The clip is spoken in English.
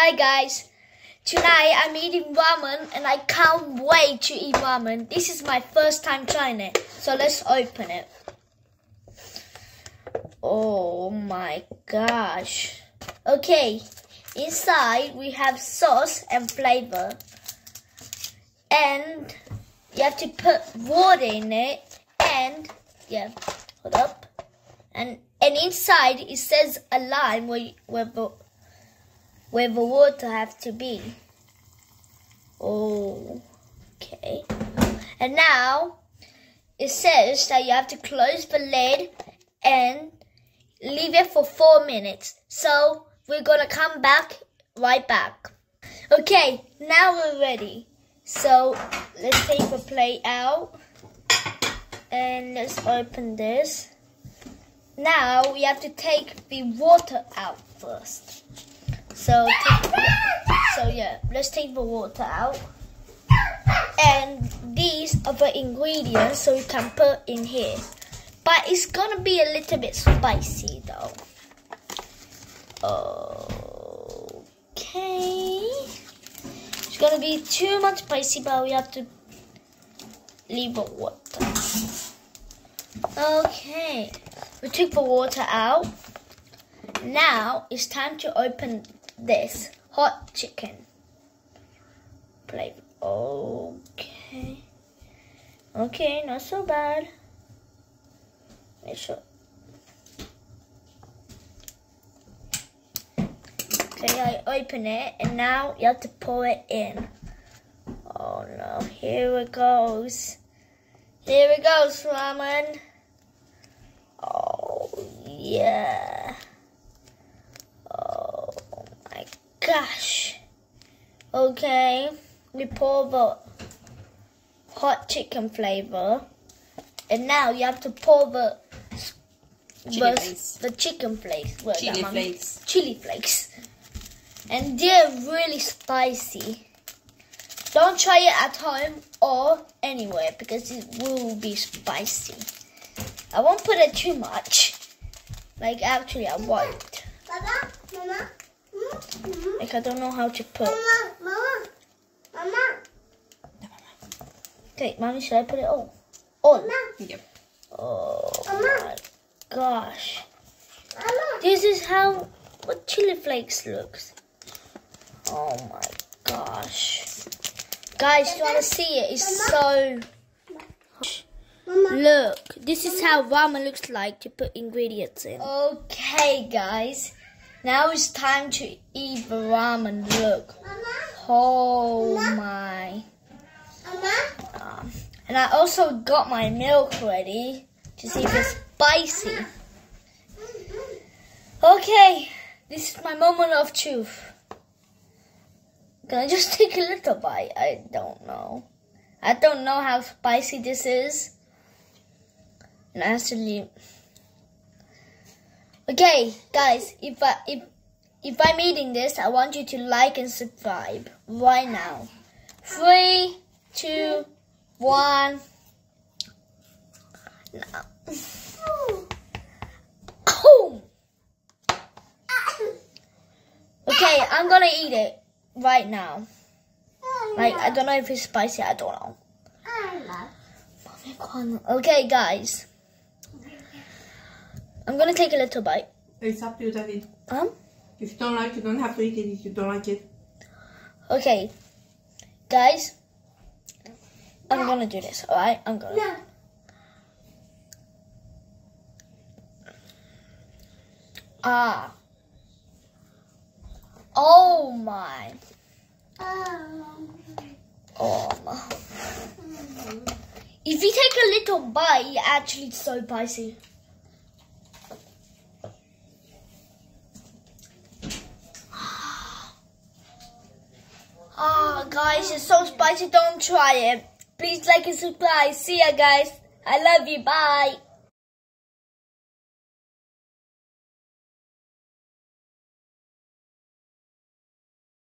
Hi guys, tonight I'm eating ramen and I can't wait to eat ramen. This is my first time trying it, so let's open it. Oh my gosh. Okay, inside we have sauce and flavor. And you have to put water in it and yeah, hold up. And and inside it says a line where where where the water have to be. Oh, okay. And now it says that you have to close the lid and leave it for four minutes. So we're gonna come back right back. Okay, now we're ready. So let's take the plate out and let's open this. Now we have to take the water out first. So, so yeah, let's take the water out. And these are the ingredients so we can put in here. But it's gonna be a little bit spicy though. Okay. It's gonna be too much spicy, but we have to leave the water. Okay. We took the water out. Now it's time to open this hot chicken plate. Okay. Okay, not so bad. Make sure. Okay, I open it and now you have to pour it in. Oh no, here it goes. Here it goes, ramen. Oh yeah. Oh my gosh. Okay, we pour the hot chicken flavor. And now you have to pour the Chili the, the chicken flakes. Where's that, Chili Mommy? flakes. Chili flakes. And they're really spicy. Don't try it at home or anywhere because it will be spicy. I won't put it too much. Like actually I won't. Mama, Mama, Mama, Like I don't know how to put. Mama, Mama, Mama, Okay, mommy, should I put it all? On. Mama, Yep. Oh Mama. my gosh. Mama. This is how what chili flakes looks. Oh my gosh. Guys, you wanna see it? It's so Mama. Look, this is how ramen looks like to put ingredients in. Okay, guys. Now it's time to eat the ramen. Look. Oh my. Um, and I also got my milk ready to see if it's spicy. Okay, this is my moment of truth. Can I just take a little bite? I don't know. I don't know how spicy this is. And I have to leave. Okay, guys, if I if if I'm eating this, I want you to like and subscribe right now. Three, two, one. Now. Oh. Okay, I'm gonna eat it right now. Like I don't know if it's spicy. I don't know. Okay, guys. I'm gonna take a little bite. It's up to you, David. Um. If you don't like, you don't have to eat it. If you don't like it, Okay, guys. I'm gonna do this. All right. I'm gonna. No. Ah. Oh my. Oh my. If you take a little bite, it actually it's so spicy. Ah, guys, it's so spicy. Don't try it. Please like and subscribe. See ya, guys. I love you. Bye.